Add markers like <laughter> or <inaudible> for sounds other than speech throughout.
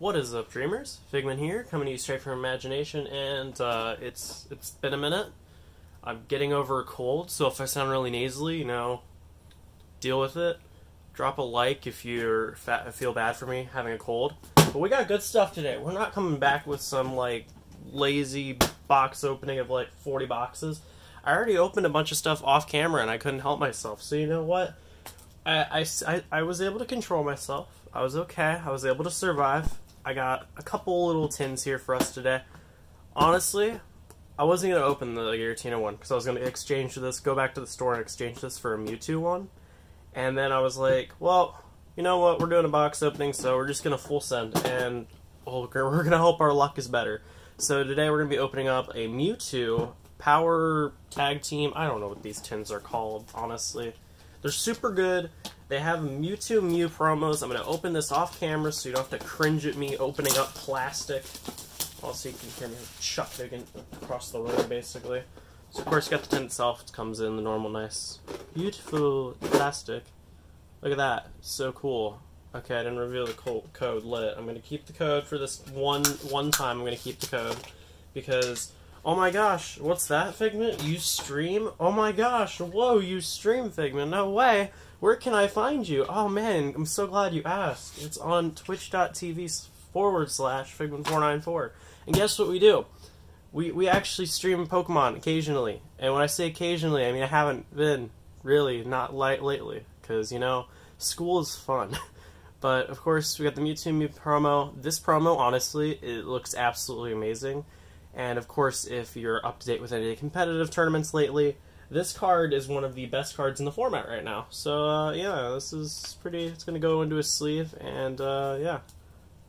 What is up, dreamers? Figment here, coming to you straight from imagination, and uh, it's it's been a minute. I'm getting over a cold, so if I sound really nasally, you know, deal with it. Drop a like if you're feel bad for me having a cold. But we got good stuff today. We're not coming back with some like lazy box opening of like 40 boxes. I already opened a bunch of stuff off camera and I couldn't help myself. So you know what? I, I, I was able to control myself. I was okay. I was able to survive. I got a couple little tins here for us today. Honestly, I wasn't going to open the Giratina one because I was going to exchange this, go back to the store and exchange this for a Mewtwo one. And then I was like, well, you know what? We're doing a box opening, so we're just going to full send. And <laughs> we're going to hope our luck is better. So today we're going to be opening up a Mewtwo Power Tag Team. I don't know what these tins are called, honestly. They're super good. They have Mewtwo Mew promos. I'm going to open this off camera so you don't have to cringe at me opening up plastic. Also, you can hear me chuck digging across the room, basically. So, of course, you got the tin itself. It comes in the normal, nice, beautiful plastic. Look at that. So cool. Okay, I didn't reveal the code lit. I'm going to keep the code for this one one time. I'm going to keep the code because Oh my gosh, what's that, Figment? You stream? Oh my gosh, whoa, you stream, Figment. No way. Where can I find you? Oh man, I'm so glad you asked. It's on twitch.tv forward slash Figment494. And guess what we do? We, we actually stream Pokemon occasionally. And when I say occasionally, I mean I haven't been really, not light lately. Because, you know, school is fun. <laughs> but, of course, we got the Mewtwo Mew promo. This promo, honestly, it looks absolutely amazing. And of course, if you're up to date with any competitive tournaments lately, this card is one of the best cards in the format right now. So uh, yeah, this is pretty. It's gonna go into a sleeve, and uh, yeah,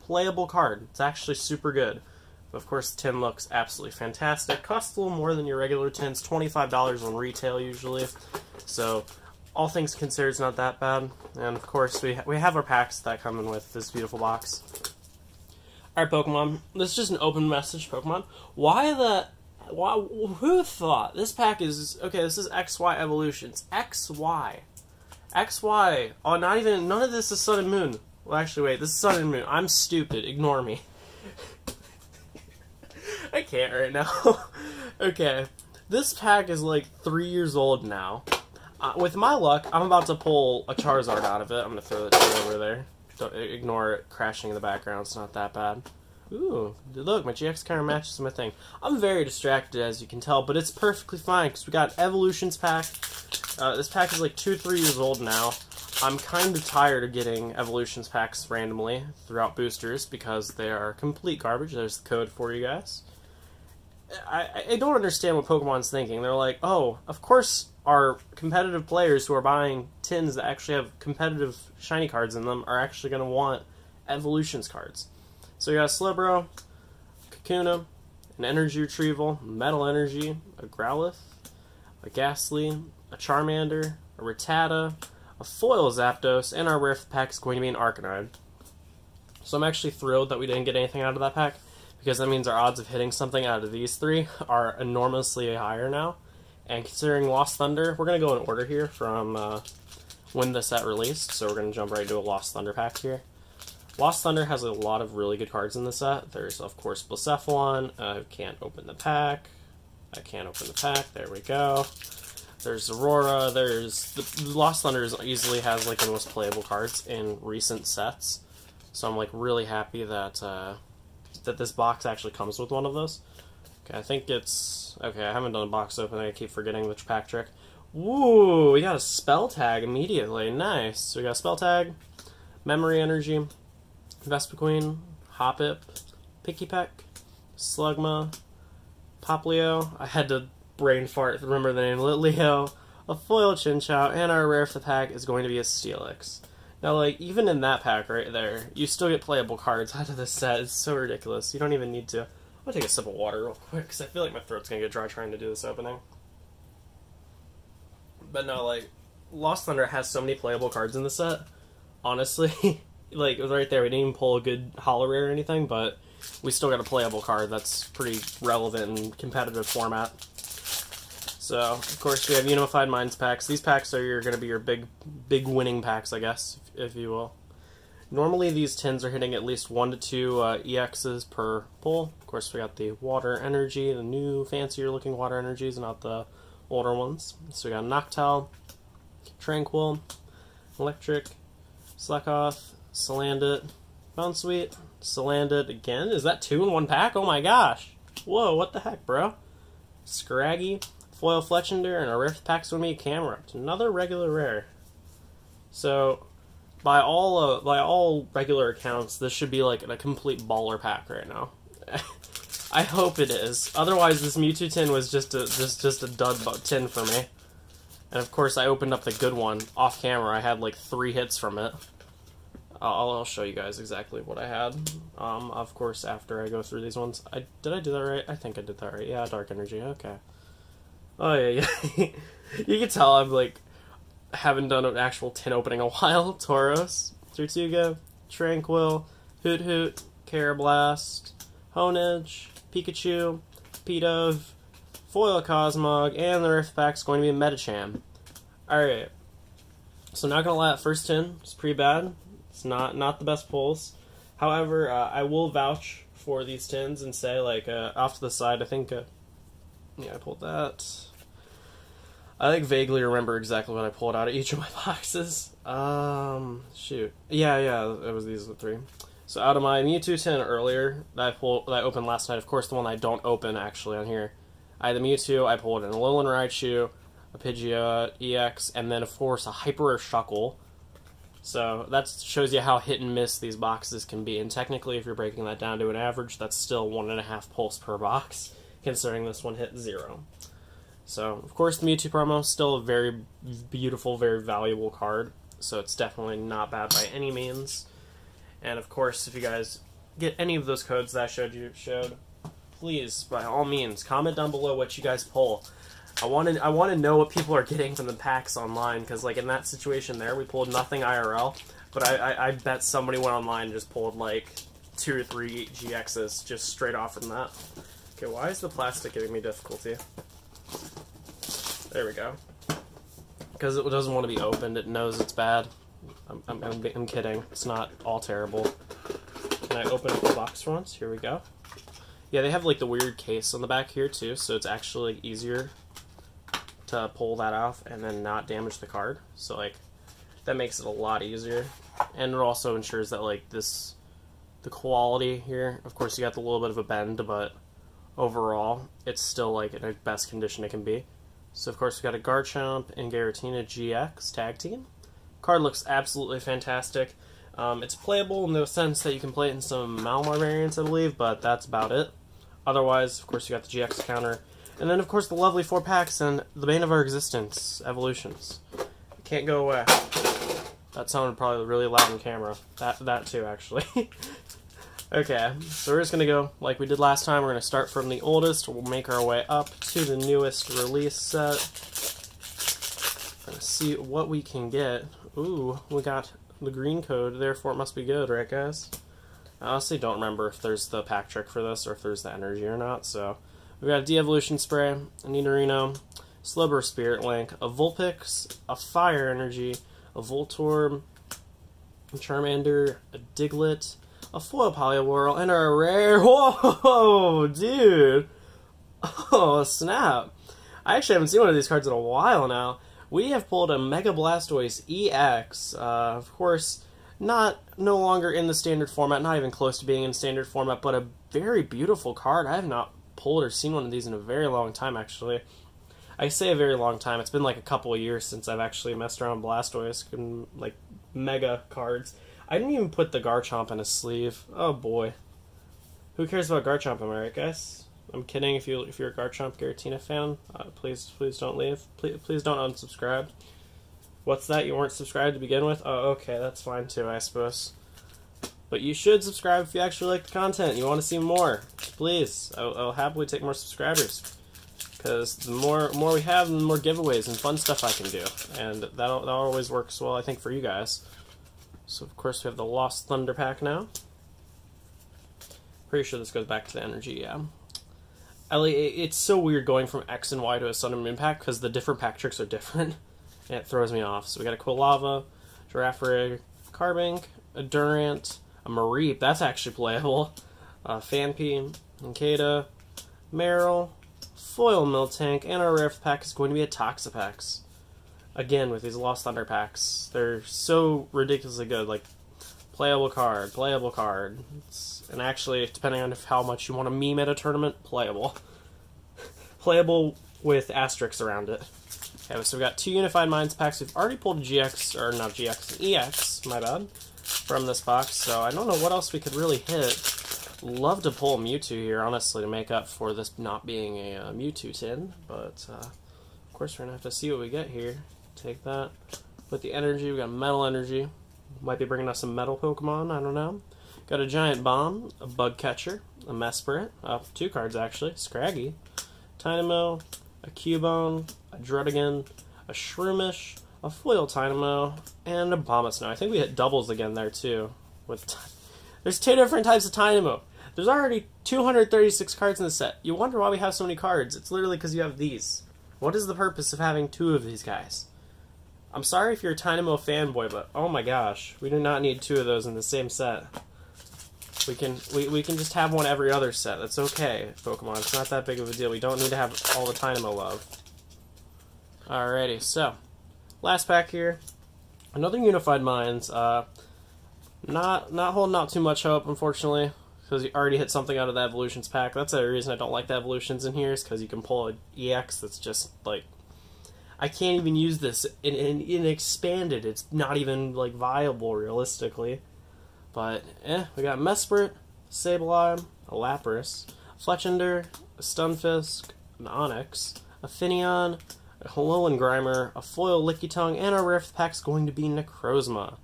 playable card. It's actually super good. Of course, the tin looks absolutely fantastic. Costs a little more than your regular tins, twenty five dollars on retail usually. So all things considered, it's not that bad. And of course, we ha we have our packs that come in with this beautiful box. Alright, Pokemon. This is just an open message, Pokemon. Why the... Why, who thought? This pack is... Okay, this is XY Evolutions. XY. XY. Oh, not even... None of this is Sun and Moon. Well, actually, wait. This is Sun and Moon. I'm stupid. Ignore me. <laughs> I can't right now. <laughs> okay. This pack is like three years old now. Uh, with my luck, I'm about to pull a Charizard out of it. I'm going to throw it over there. Don't ignore it crashing in the background. It's not that bad. Ooh, look, my GX kind of matches my thing. I'm very distracted, as you can tell, but it's perfectly fine, because we got Evolutions pack. Uh, this pack is like two, three years old now. I'm kind of tired of getting Evolutions packs randomly throughout boosters, because they are complete garbage. There's the code for you guys. I, I don't understand what Pokemon's thinking. They're like, oh, of course our competitive players who are buying tins that actually have competitive shiny cards in them are actually going to want evolutions cards. So you got a Slowbro, Kakuna, an Energy Retrieval, Metal Energy, a Growlithe, a Gastly, a Charmander, a Rattata, a Foil Zapdos, and our rare pack is going to be an Arcanine. So I'm actually thrilled that we didn't get anything out of that pack because that means our odds of hitting something out of these three are enormously higher now. And considering Lost Thunder, we're going to go in order here from uh, when the set released, so we're going to jump right into a Lost Thunder pack here. Lost Thunder has a lot of really good cards in the set. There's, of course, Blacephalon. I can't open the pack. I can't open the pack. There we go. There's Aurora. There's... The Lost Thunder easily has, like, the most playable cards in recent sets. So I'm, like, really happy that... Uh, that this box actually comes with one of those. Okay, I think it's... Okay, I haven't done a box opening. I keep forgetting which pack trick. Ooh, we got a spell tag immediately. Nice. We got a spell tag, memory energy, Vespa Vespiquen, Hoppip, Pikipek, Slugma, Poplio. I had to brain fart remember the name. Litleo, a foil Chinchou, and our rare for the pack is going to be a Steelix. Now, like, even in that pack right there, you still get playable cards <laughs> out of this set. It's so ridiculous. You don't even need to... I'm gonna take a sip of water real quick, because I feel like my throat's gonna get dry trying to do this opening. But no, like, Lost Thunder has so many playable cards in the set. Honestly, <laughs> like, it was right there, we didn't even pull a good holo rare or anything, but we still got a playable card that's pretty relevant in competitive format. So, of course, we have Unified Minds packs. These packs are going to be your big, big winning packs, I guess, if, if you will. Normally, these tins are hitting at least one to two uh, EXs per pull. Of course, we got the water energy, the new fancier looking water energies, not the older ones. So we got Noctowl, Tranquill, Electrike, Slakoth, Salandit, Bounsweet, Salandit again. Is that two in one pack? Oh my gosh! Whoa, what the heck, bro? Scraggy, Foil Fletchinder, and a Rift Swimmy Camerupt. Another regular rare. So, by all uh, by all regular accounts, this should be like a complete baller pack right now. <laughs> I hope it is. Otherwise, this Mewtwo tin was just a just just a dud tin for me. And of course, I opened up the good one off camera. I had like three hits from it. I'll, I'll show you guys exactly what I had. Um, of course, after I go through these ones, I did I do that right? I think I did that right. Yeah, dark energy. Okay. Oh yeah, yeah. <laughs> you can tell I'm like haven't done an actual tin opening in a <laughs> while. Tauros, Tirtouga, Tranquill, Hoot Hoot, Karrablast, Honedge, Pikachu, Pidove, Foil Cosmog, and the Rift Pack's going to be a Medicham. Alright. So not gonna lie, first tin was pretty bad. It's not not the best pulls. However, uh, I will vouch for these tins and say, like, uh, off to the side, I think, uh, yeah, I pulled that. I like vaguely remember exactly what I pulled out of each of my <laughs> boxes. Um, shoot, yeah, yeah, it was these three. So out of my Mewtwo tin earlier that I pulled, that I opened last night, of course, the one I don't open actually on here. I had the Mewtwo. I pulled an Alolan Raichu, a Pidgeot EX, and then of course a Hyper Shuckle. So that shows you how hit and miss these boxes can be. And technically, if you're breaking that down to an average, that's still one and a half pulse per box, considering this one hit zero. So, of course, the Mewtwo promo still a very beautiful, very valuable card. So it's definitely not bad by any means. And of course, if you guys get any of those codes that I showed you showed, please, by all means, comment down below what you guys pull. I want to I want to know what people are getting from the packs online because like in that situation there, we pulled nothing IRL, but I, I, I bet somebody went online and just pulled like two or three GXs just straight off from that. Okay, why is the plastic giving me difficulty? There we go. Because it doesn't want to be opened. It knows it's bad. I'm, I'm, I'm, kidding. It's not all terrible. Can I open up the box for once? Here we go. Yeah, they have like the weird case on the back here too, so it's actually easier to pull that off and then not damage the card. So like that makes it a lot easier. And it also ensures that like this the quality here, of course you got the little bit of a bend, but overall it's still like in the best condition it can be. So of course we've got a Garchomp and Giratina GX tag team. Card looks absolutely fantastic. Um, it's playable in the sense that you can play it in some Malamar variants, I believe, but that's about it. Otherwise, of course, you got the GX counter and then, of course, the lovely four packs and the bane of our existence, evolutions. Can't go away. That sounded probably really loud in camera. That that too, actually. <laughs> okay, so we're just gonna go like we did last time. We're gonna start from the oldest. We'll make our way up to the newest release set. Gonna see what we can get. Ooh, we got the green code. Therefore, it must be good, right, guys? I honestly don't remember if there's the pack trick for this or if there's the energy or not. So we got a De-Evolution Spray, a Nidorino, Slowbro Spirit Link, a Vulpix, a Fire Energy, a Voltorb, a Charmander, a Diglett, a Foil Poliwhirl, and a rare. <laughs> Whoa, dude! Oh, snap! I actually haven't seen one of these cards in a while now. We have pulled a Mega Blastoise EX. Uh, of course, not no longer in the standard format, not even close to being in standard format, but a very beautiful card. I have not pulled or seen one of these in a very long time, actually. I say a very long time. It's been like a couple of years since I've actually messed around Blastoise and like mega cards. I didn't even put the Garchomp in a sleeve. Oh boy. Who cares about Garchomp, am I right, guys? I'm kidding. If you if you're a Garchomp Giratina fan, uh, please please don't leave. Please please don't unsubscribe. What's that? You weren't subscribed to begin with? Oh, okay, that's fine too, I suppose. But you should subscribe if you actually like the content. You want to see more. Please. I'll, I'll happily take more subscribers. Because the more more we have, the more giveaways and fun stuff I can do. And that, that always works well, I think, for you guys. So, of course, we have the Lost Thunder pack now. Pretty sure this goes back to the energy, yeah. Ellie, it's so weird going from X and Y to a Sun and Moon pack because the different pack tricks are different. and <laughs> it throws me off. So we got a Quilava, Girafarig, Carbink, a Durant, a Mareep, that's actually playable, uh, Phanpy, Nkata, Marill, Foil Miltank, and our rare pack is going to be a Toxapex. Again, with these Lost Thunder packs, they're so ridiculously good. Like, playable card, playable card. It's, and actually, depending on how much you want to meme at a tournament, playable. <laughs> playable with asterisks around it. Okay, so we've got two Unified Minds packs. We've already pulled GX, or not GX, EX, my bad, from this box, so I don't know what else we could really hit. Love to pull Mewtwo here, honestly, to make up for this not being a uh, Mewtwo tin, but uh, of course we're going to have to see what we get here. Take that. With the energy, we got Metal Energy. Might be bringing us some Metal Pokemon, I don't know. Got a Giant Bomb, a Bug Catcher, a Mesprit, uh, two cards actually, Scraggy, Tynamo, a Cubone, a Druddigon, a Shroomish, a Foil Tynamo, and a Abomasnow. I think we hit doubles again there too. With There's two different types of Tynamo. There's already 236 cards in the set. You wonder why we have so many cards. It's literally because you have these. What is the purpose of having two of these guys? I'm sorry if you're a Tynamo fanboy, but oh my gosh, we do not need two of those in the same set. We can we, we can just have one every other set. That's okay, Pokemon. It's not that big of a deal. We don't need to have all the Tynamo love. Alrighty, so last pack here. Another Unified Minds. Uh, not not holding out too much hope, unfortunately, because you already hit something out of the Evolutions pack. That's the reason I don't like the Evolutions in here, is because you can pull an EX that's just like I can't even use this in, in, in expanded. It's not even like viable realistically. But eh, we got Mesprit, Sableye, a Lapras, Fletchinder, a Stunfisk, an Onix, a Finneon, a Grimer, a Foil Lickitung, and our rare pack's going to be Necrozma.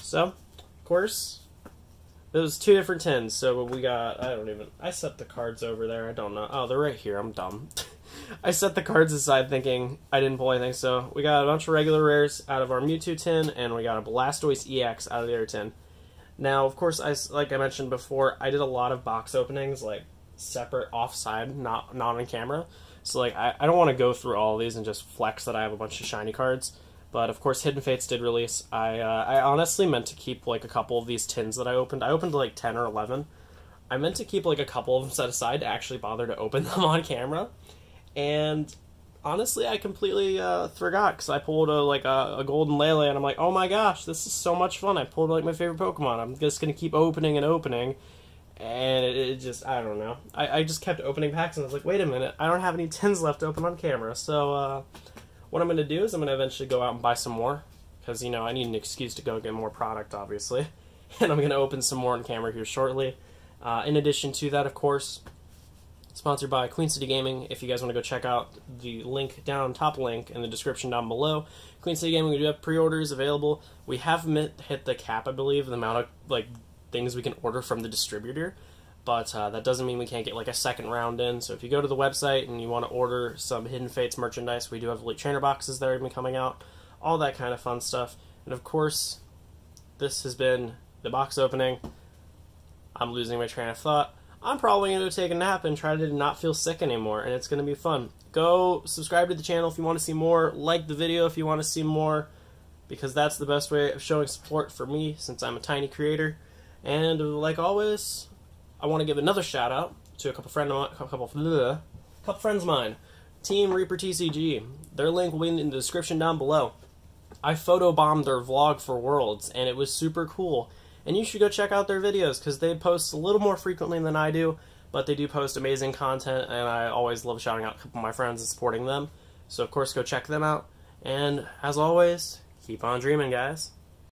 So, of course, those two different tins. So we got, I don't even, I set the cards over there. I don't know. Oh, they're right here. I'm dumb. <laughs> <laughs> I set the cards aside thinking I didn't pull anything. So we got a bunch of regular rares out of our Mewtwo tin, and we got a Blastoise EX out of the other tin. Now, of course, I like I mentioned before, I did a lot of box openings like separate offside, not not on camera. So like I, I don't want to go through all these and just flex that I have a bunch of shiny cards. But of course, Hidden Fates did release. I uh, I honestly meant to keep like a couple of these tins that I opened. I opened like ten or eleven. I meant to keep like a couple of them set aside to actually bother to open <laughs> them on camera, and honestly, I completely uh, forgot because I pulled a like a, a, golden Lele, and I'm like, oh my gosh, this is so much fun. I pulled like my favorite Pokemon. I'm just gonna keep opening and opening, and it, it just I don't know. I, I just kept opening packs, and I was like, wait a minute, I don't have any tins left to open on camera. So uh, what I'm gonna do is I'm gonna eventually go out and buy some more because you know I need an excuse to go get more product, obviously, <laughs> and I'm gonna open some more on camera here shortly. Uh, in addition to that, of course, sponsored by Queen City Gaming. If you guys want to go check out the link down, top link in the description down below. Queen City Gaming, we do have pre-orders available. We have hit the cap, I believe, the amount of like things we can order from the distributor. But uh, that doesn't mean we can't get like a second round in. So if you go to the website and you want to order some Hidden Fates merchandise, we do have Elite Trainer boxes that are even coming out. All that kind of fun stuff. And of course, this has been the box opening. I'm losing my train of thought. I'm probably going to take a nap and try to not feel sick anymore, and it's going to be fun. Go subscribe to the channel if you want to see more, like the video if you want to see more, because that's the best way of showing support for me since I'm a tiny creator. And like always, I want to give another shout out to a couple friend a couple, bleh, couple friends of mine, Team Reaper TCG. Their link will be in the description down below. I photobombed their vlog for Worlds, and it was super cool and you should go check out their videos because they post a little more frequently than I do, but they do post amazing content, and I always love shouting out a couple of my friends and supporting them. So, of course, go check them out. And as always, keep on dreaming, guys.